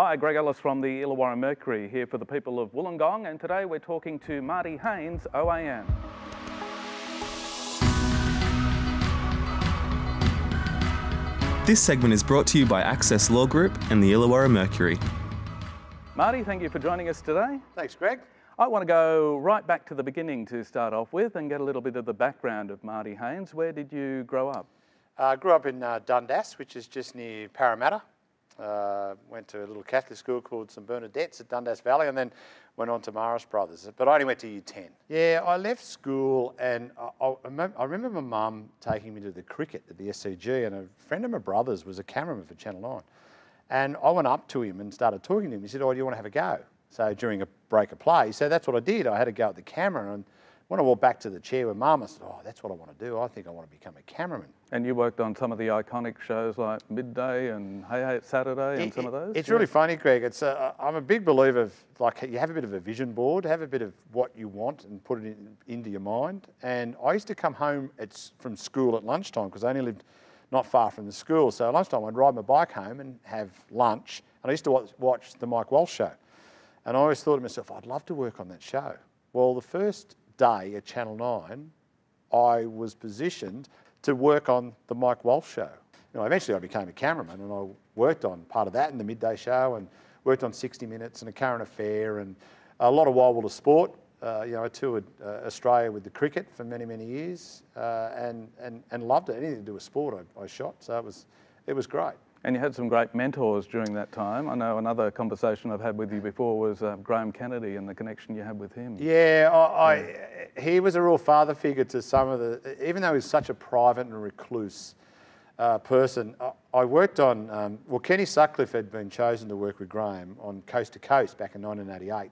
Hi, Greg Ellis from the Illawarra Mercury here for the people of Wollongong, and today we're talking to Marty Haynes, OAM. This segment is brought to you by Access Law Group and the Illawarra Mercury. Marty, thank you for joining us today. Thanks, Greg. I want to go right back to the beginning to start off with and get a little bit of the background of Marty Haynes. Where did you grow up? I uh, grew up in uh, Dundas, which is just near Parramatta. Uh, went to a little Catholic school called St Bernadette's at Dundas Valley and then went on to Marist Brothers. But I only went to year 10. Yeah, I left school and I, I, I remember my mum taking me to the cricket at the SCG and a friend of my brother's was a cameraman for Channel 9. And I went up to him and started talking to him. He said, oh, do you want to have a go? So during a break of play. So that's what I did. I had a go at the camera and when I walked back to the chair with Mum, I said, oh, that's what I want to do. I think I want to become a cameraman. And you worked on some of the iconic shows like Midday and Hey Hey It's Saturday and it, some of those? It's yeah. really funny, Greg. It's a, uh, I'm a big believer of, like, you have a bit of a vision board, have a bit of what you want and put it in, into your mind. And I used to come home at, from school at lunchtime because I only lived not far from the school. So at lunchtime, I'd ride my bike home and have lunch. And I used to watch, watch the Mike Walsh show. And I always thought to myself, I'd love to work on that show. Well, the first day at Channel 9, I was positioned to work on the Mike Walsh show. You know, eventually I became a cameraman and I worked on part of that in the midday show and worked on 60 Minutes and a current affair and a lot of Wild Water Sport. Uh, you know, I toured uh, Australia with the cricket for many, many years uh, and, and, and loved it. Anything to do with sport I, I shot, so it was, it was great. And you had some great mentors during that time. I know another conversation I've had with you before was uh, Graham Kennedy and the connection you had with him. Yeah, I, I, he was a real father figure to some of the, even though he's such a private and recluse uh, person. I, I, worked on, um, well, Kenny Sutcliffe had been chosen to work with Graham on Coast to Coast back in 1988.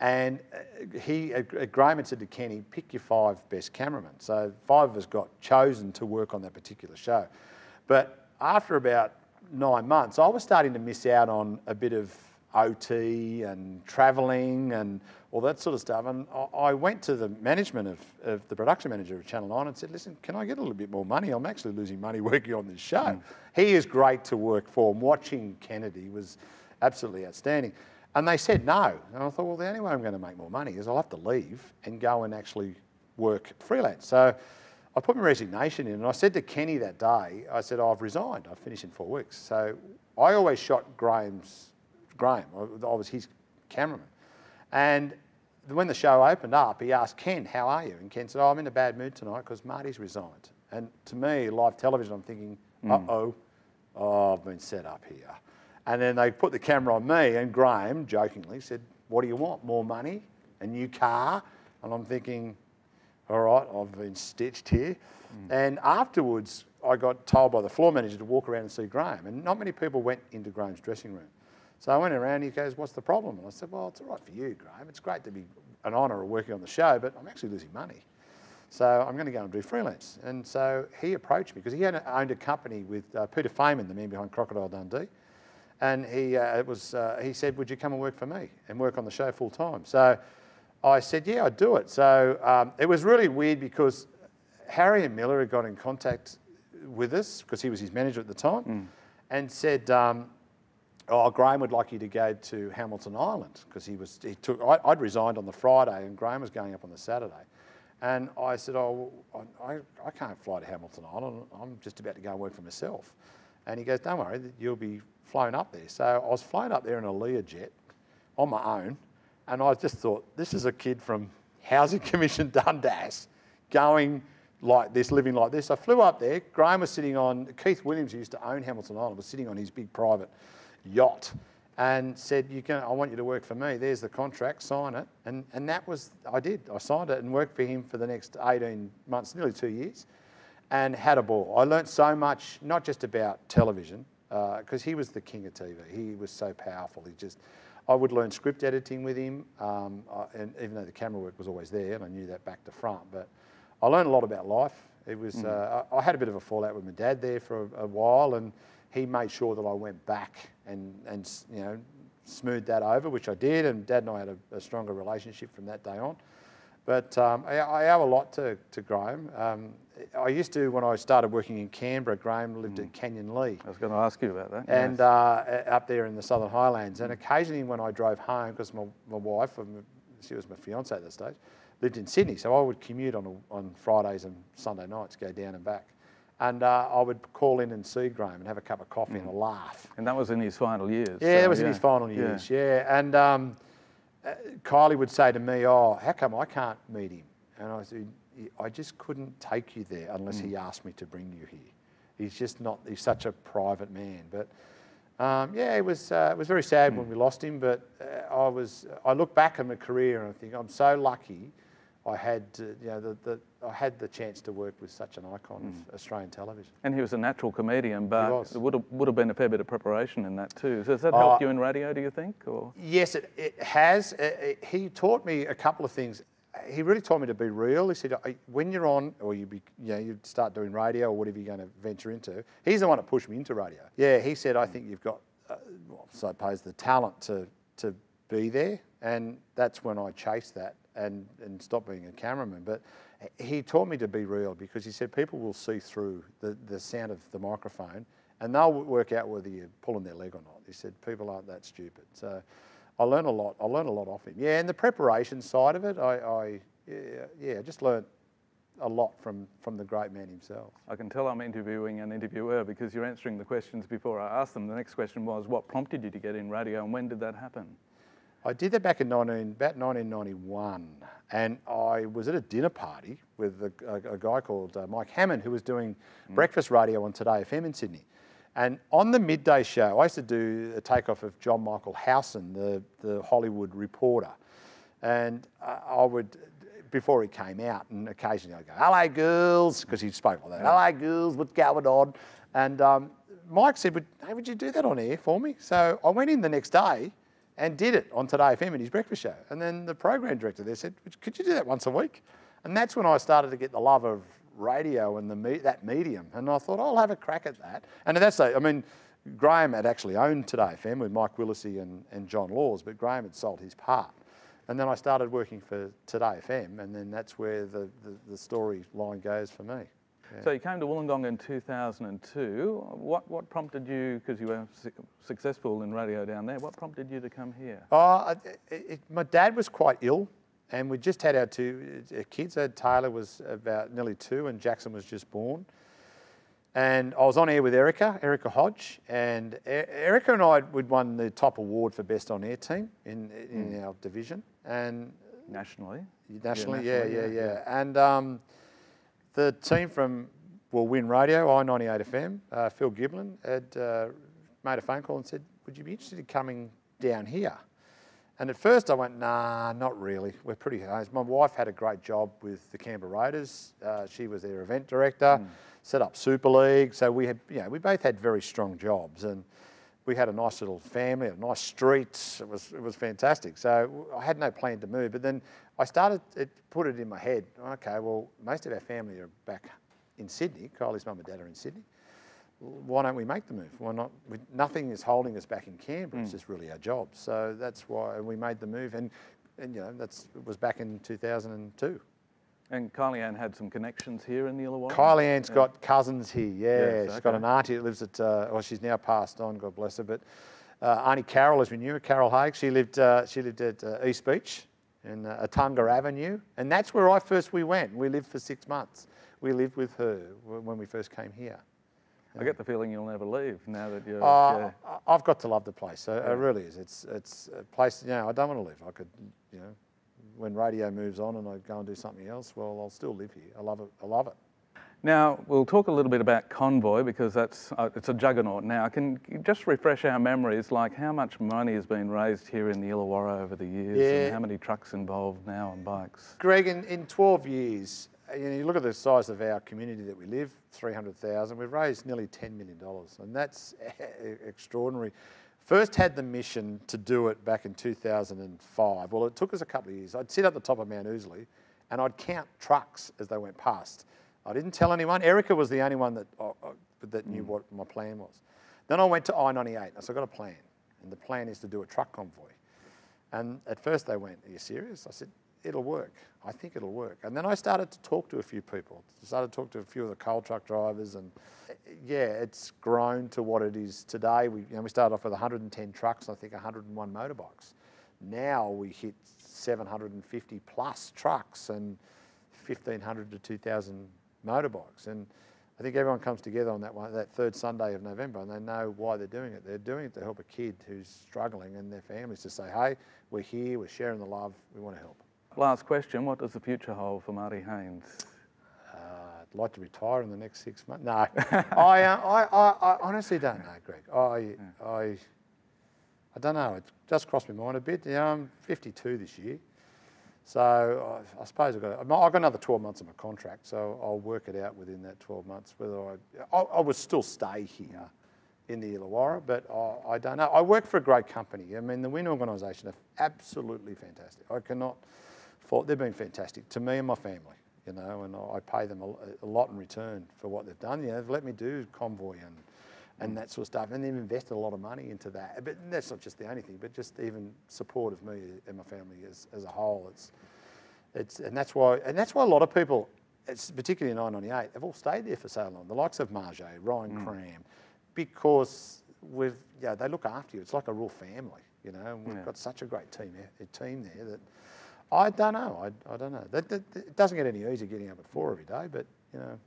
And uh, he, uh, Graham had said to Kenny, pick your five best cameramen. So five of us got chosen to work on that particular show. But after about nine months, I was starting to miss out on a bit of OT and travelling and all that sort of stuff. And I went to the management of, of, the production manager of Channel 9 and said, listen, can I get a little bit more money? I'm actually losing money working on this show. Mm. He is great to work for. And watching Kennedy was absolutely outstanding. And they said no. And I thought, well, the only way I'm going to make more money is I'll have to leave and go and actually work freelance. So I put my resignation in and I said to Kenny that day, I said, oh, I've resigned, I finish in four weeks. So I always shot Graham's, Graham, I was his cameraman. And when the show opened up, he asked Ken, how are you? And Ken said, oh, I'm in a bad mood tonight because Marty's resigned. And to me, live television, I'm thinking, hmm. uh-oh, oh, I've been set up here. And then they put the camera on me and Graham, jokingly, said, what do you want, more money, a new car? And I'm thinking, all right, I've been stitched here. Mm. And afterwards, I got told by the floor manager to walk around and see Graham. And not many people went into Graham's dressing room. So I went around, he goes, what's the problem? And I said, well, it's all right for you, Graham. It's great to be an honour of working on the show, but I'm actually losing money. So I'm going to go and do freelance. And so he approached me because he had owned a company with uh, Peter Faiman, the man behind Crocodile Dundee. And he, uh, it was, uh, he said, would you come and work for me and work on the show full time? So I said, yeah, I'd do it. So um, it was really weird because Harry M. Miller had got in contact with us because he was his manager at the time mm. and said, um, oh, Graham would like you to go to Hamilton Island because he was, he took, I, would resigned on the Friday and Graham was going up on the Saturday. And I said, oh, I, I can't fly to Hamilton Island. I'm just about to go and work for myself. And he goes, don't worry, you'll be flown up there. So I was flown up there in a Learjet on my own and I just thought, this is a kid from Housing Commission Dundas going like this, living like this. I flew up there. Graham was sitting on, Keith Williams, who used to own Hamilton Island, was sitting on his big private yacht and said, you can, I want you to work for me. There's the contract, sign it. And, and that was, I did. I signed it and worked for him for the next 18 months, nearly two years, and had a ball. I learnt so much, not just about television, because uh, he was the king of TV. He was so powerful. He just, I would learn script editing with him, um, I, and even though the camera work was always there, and I knew that back to front. But I learned a lot about life. It was mm. uh, I, I, had a bit of a fallout with my dad there for a, a, while, and he made sure that I went back and and you know smoothed that over, which I did. And Dad and I had a, a stronger relationship from that day on. But um, I, I owe a lot to, to Graham. Um, I used to, when I started working in Canberra, Graham lived at Canyonleigh I was going to ask you about that. and yes. uh, up there in the Southern Highlands. And occasionally when I drove home, because my, my wife, she was my fiance at that stage, lived in Sydney, so I would commute on, a, on Fridays and Sunday nights, go down and back. And uh, I would call in and see Graham and have a cup of coffee and a laugh. and that was in his final years. Yeah, so, that was in his final years, yeah. And um, Kylie would say to me, oh, how come I can't meet him? And I said, I just couldn't take you there unless he asked me to bring you here. He's just not, he's such a private man. But um, yeah, it was, uh, it was very sad when we lost him, but uh, I was, I look back at my career and I think I'm so lucky I had, uh, you know, the, the, I had the chance to work with such an icon of Australian television. And he was a natural comedian, but there would have, would have been a fair bit of preparation in that too. So has that Uh, helped you in radio, do you think? Or Yes, it, it has. Uh, uh, he taught me a couple of things. He really taught me to be real. He said, when you're on, or you, be, you know, you start doing radio or whatever you're going to venture into. He's the one that pushed me into radio. Yeah, he said, I think you've got, uh, well, I suppose, the talent to to be there, and that's when I chased that and and stopped being a cameraman. But he taught me to be real because he said people will see through the the sound of the microphone, and they'll work out whether you're pulling their leg or not. He said people aren't that stupid. So. I learned a lot. I learned a lot off him. Yeah, and the preparation side of it, I, I yeah, yeah, just learned a lot from from the great man himself. I can tell I'm interviewing an interviewer because you're answering the questions before I asked them. The next question was, what prompted you to get in radio and when did that happen? I did that back in 19, about 1991, and I was at a dinner party with a, a, a guy called uh, Mike Hammond who was doing breakfast radio on Today FM in Sydney. And on the midday show, I used to do a takeoff of John Michael Howson, the, the Hollywood reporter. And uh, I would, before he came out, and occasionally I'd go, hello, girls, because he spoke like that. Hello, girls, what's going on? And um, Mike said, "Would- hey, would you do that on air for me? So I went in the next day and did it on Today FM in his breakfast show. And then the program director there said, could you do that once a week? And that's when I started to get the love of radio and the that medium. And I thought, I'll have a crack at that. And that's, I mean, Graham had actually owned Today FM with Mike Willesee and, and John Laws, but Graham had sold his part. And then I started working for Today FM, and then that's where the, the, the storyline goes for me. So you came to Wollongong in 2002. What, what prompted you, because you were su- successful in radio down there, what prompted you to come here? Oh, it, it, my dad was quite ill, and we just had our two uh, kids. Uh, Taylor was about nearly two, and Jackson was just born. And I was on air with Erica, Erica Hodge, and E- Erica and I would won the top award for best on air team in in our division, and Nationally? nationally, yeah, yeah, nationally, yeah. yeah, And um, the team from well, Win Radio, I98 FM, uh, Phil Giblin had uh, made a phone call and said, "Would you be interested in coming down here?" And at first I went, "Nah, not really. We're pretty close." My wife had a great job with the Canberra Raiders. Uh, she was their event director, set up Super League. So we had, you know, we both had very strong jobs and. We had a nice little family, a nice street. It was it was fantastic. So I had no plan to move. But then I started it put it in my head. Okay, well most of our family are back in Sydney. Kylie's mum and dad are in Sydney. Why don't we make the move? Why not? We, nothing is holding us back in Canberra. It's mm. just really our job. So that's why we made the move. And and you know that's it was back in 2002. And Kylie Ann had some connections here in the Illawarra? Kylie Ann's got cousins here. Yeah, Yes, she's got an auntie that lives at. Uh, well, she's now passed on. God bless her. But uh, Auntie Carol, as we knew her, Carol Haig. She lived. Uh, she lived at uh, East Beach in uh, Atunga Avenue, and that's where I first we went. We lived for six months. We lived with her when we first came here. I get the feeling you'll never leave now that you're. Uh, yeah. I've got to love the place. So It really is. It's it's a place. You know, I don't want to leave. I could, you know, when radio moves on and I go and do something else, well, I'll still live here. I love it. I love it. Now, we'll talk a little bit about Convoy because that's uh, it's a juggernaut now. I can you just refresh our memories, like how much money has been raised here in the Illawarra over the years Yeah. and how many trucks involved now and bikes? Greg, in, in 12 years, you, know, you look at the size of our community that we live, 300,000, we've raised nearly $10 million, and that's extraordinary. First had the mission to do it back in 2005. Well, it took us a couple of years. I'd sit at the top of Mount Ousley and I'd count trucks as they went past. I didn't tell anyone. Erica was the only one that, uh, uh, that knew what my plan was. Then I went to I-98 and I said, I've got a plan. And the plan is to do a truck convoy. And at first they went, Are you serious? I said, it'll work. I think it'll work. And then I started to talk to a few people. Started to talk to a few of the coal truck drivers, and yeah, it's grown to what it is today. We, you know, we started off with 110 trucks, I think 101 motorbikes. Now we hit 750 plus trucks and 1,500 to 2,000 motorbikes. And I think everyone comes together on that one, that third Sunday of November, and they know why they're doing it. They're doing it to help a kid who's struggling and their families to say, "Hey, we're here, we're sharing the love, we want to help." Last question: What does the future hold for Marty Haynes? I'd like to retire in the next six months. No, I, uh, I, I, I honestly don't know, Greg. I, I, I don't know. It just crossed my mind a bit. You know, I'm 52 this year. So I, I suppose I've got, I've got another 12 months of my contract, so I'll work it out within that 12 months whether I, I, I would still stay here in the Illawarra, but I, I don't know. I work for a great company. I mean, the WIN organisation are absolutely fantastic. I cannot fault, they've been fantastic to me and my family, you know, and I pay them a, a lot in return for what they've done. You know, they've let me do convoy and, and that sort of stuff. And they've invested a lot of money into that. But that's not just the only thing, but just even support of me and my family as, as a whole. It's, it's, and that's why, and that's why a lot of people, it's particularly in i98, have all stayed there for so long. The likes of Marjay, Ryan mm. Cram, because we've, yeah, they look after you. It's like a real family, you know. And we've yeah. got such a great team, a team there that I don't know. I, I don't know. That, that, it doesn't get any easier getting up at four every day, but you know,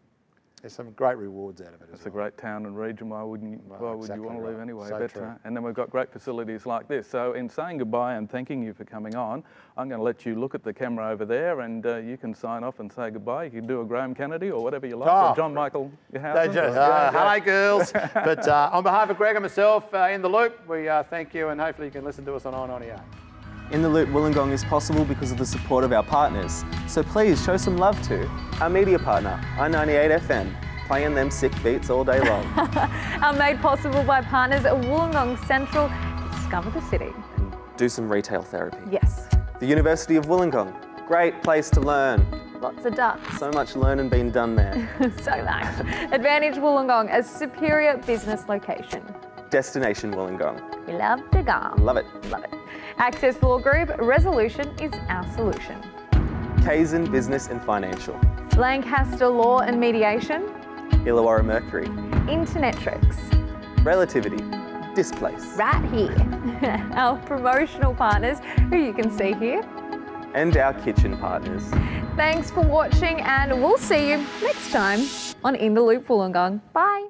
there's some great rewards out of it. It's well. a great town and region. Why wouldn't you, well, why would exactly you want to right. leave anyway? So but, uh, and then we've got great facilities like this. So in saying goodbye and thanking you for coming on, I'm going to let you look at the camera over there, and uh, you can sign off and say goodbye. You can do a Graham Kennedy or whatever you like, oh, or John Michael Just, uh, hello, girls. but uh, on behalf of Greg and myself uh, in the loop, we uh, thank you, and hopefully you can listen to us on i98. In the Loop Wollongong is possible because of the support of our partners. So please show some love to our media partner, i98 FM, playing them sick beats all day long. Are made possible by partners at Wollongong Central. Discover the city. And do some retail therapy. Yes. The University of Wollongong, great place to learn. Lots of ducks. So much learning being done there. so much. Advantage Wollongong, a superior business location. Destination Wollongong. We love go. Love it. Love it. Access Law Group, resolution is our solution. Kaizen Business and Financial. Lancaster Law and Mediation. Illawarra Mercury. Internetrix. Relativity. Displace. Right here. our promotional partners, who you can see here. And our kitchen partners. Thanks for watching and we'll see you next time on In the Loop Wollongong. Bye.